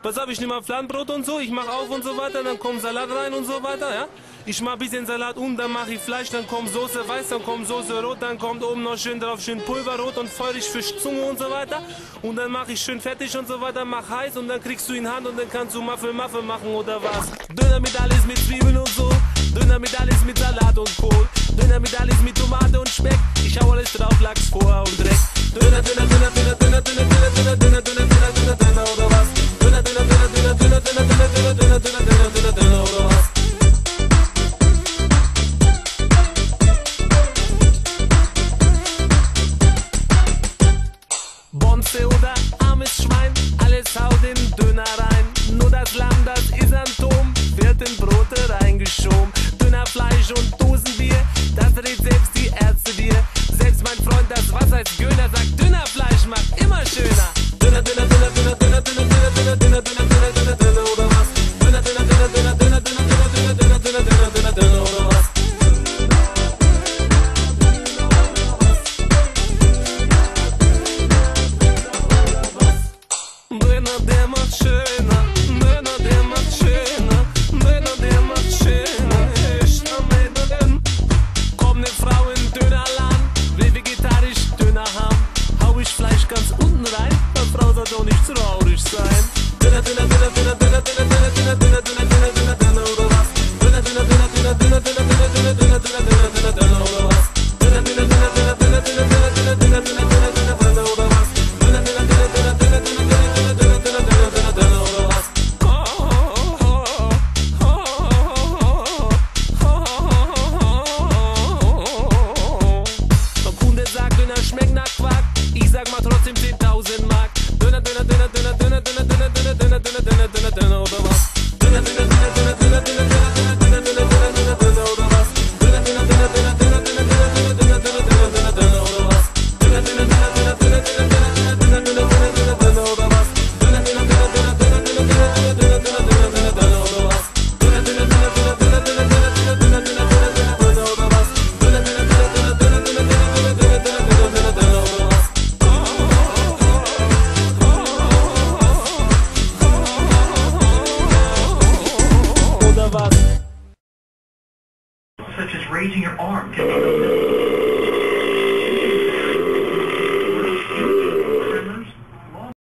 Pass auf, ich nehme mal Fladenbrot und so, ich mache auf und so weiter, dann kommt Salat rein und so weiter, ja? Ich mache bisschen Salat um, dann mache ich Fleisch, dann kommt Soße weiß, dann kommt Soße rot, dann kommt oben noch schön drauf schön Pulverrot und feurig Fischzunge und so weiter. Und dann mache ich schön fertig und so weiter, mach heiß und dann kriegst du in Hand und dann kannst du Muffel Muffel machen oder was? Döner mit alles mit Zwiebeln und so, Döner mit alles mit Salat und Kohl, Döner mit alles mit Tomate und Speck. Ich hau alles drauf, Lachs vor und Dreck. Döner, Döner, Döner, Döner, Salz, Göner sagt, dünner Fleisch macht immer schöner. Dünner, dünner, dünner. Ganz unten rein, meine Frau soll doch nicht traurig sein. Trotzdem steht Oder was? such as raising your arm